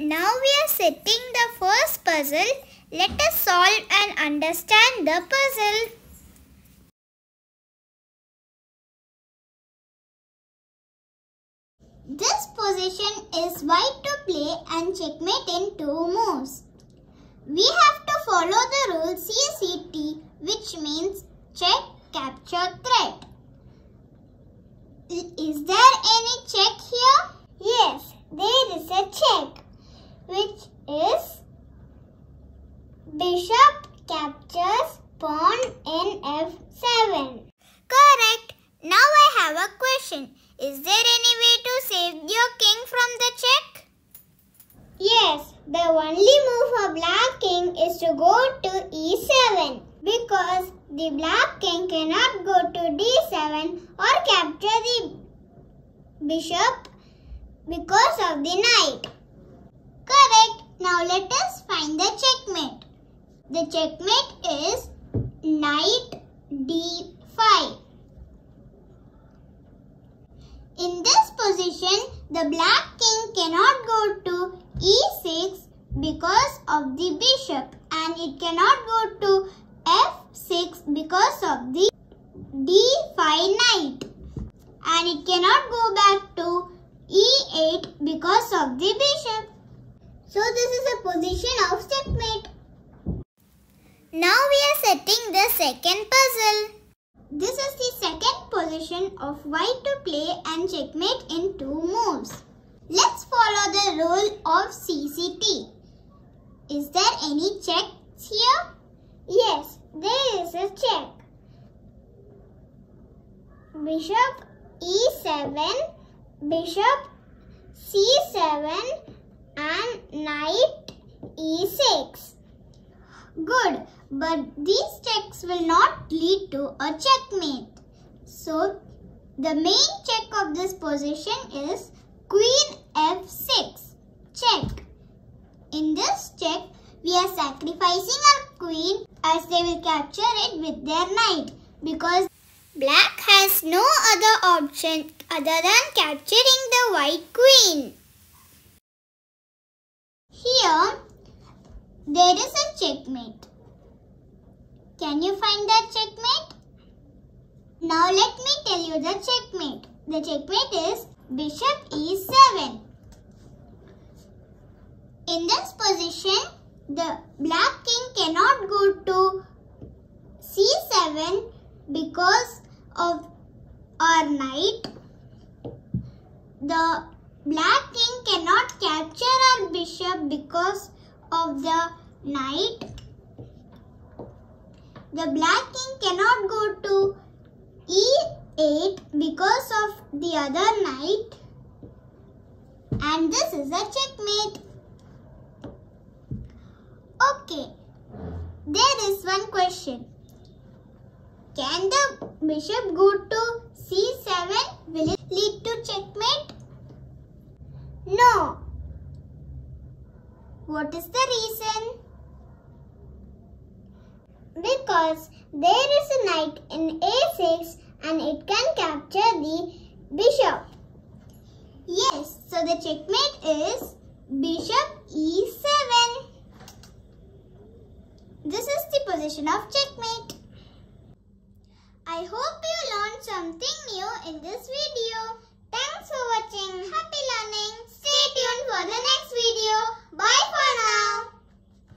Now we are setting the first puzzle. Let us solve and understand the puzzle. This position is white to play and checkmate in two moves. We have to follow the rule CCT which means check, capture, threat. Is there any check here? Yes, there is a check which is bishop captures pawn in f7. Correct. Now I have a question. Is there any way to save your king from the check? Yes, the only move for black king is to go to e7 because the black king cannot go to d7 or capture the bishop because of the knight. Correct. Now let us find the checkmate. The checkmate is knight d5. In this position, the black king cannot go to e6 because of the bishop and it cannot go to f6 because of the d5 knight and it cannot go back to e8 because of the bishop. So this is a position of checkmate. Now we are setting the second puzzle. This is the second position of white to play and checkmate in two moves. Let's follow the rule of CCT. Is there any checks here? Yes, there is a check. Bishop E7, Bishop C7 and Knight E6. Good, but these checks will not lead to a checkmate. So, the main check of this position is Queen F6. Check. In this check, we are sacrificing our queen as they will capture it with their knight because black has no other option other than capturing the white queen. Here, there is a checkmate. Can you find the checkmate? Now let me tell you the checkmate. The checkmate is bishop e7. In this position, the black king cannot go to c7 because of our knight. The black king cannot capture our bishop because of the knight. The black king cannot go to e8 because of the other knight. And this is a checkmate. Okay, there is one question. Can the bishop go to c7? Will it lead to checkmate? No. What is the reason? Because there is a knight in a6 and it can capture the bishop. Yes, so the checkmate is bishop e7. This is the position of checkmate. I hope you learned something new in this video. Thanks for watching. Happy learning. Stay tuned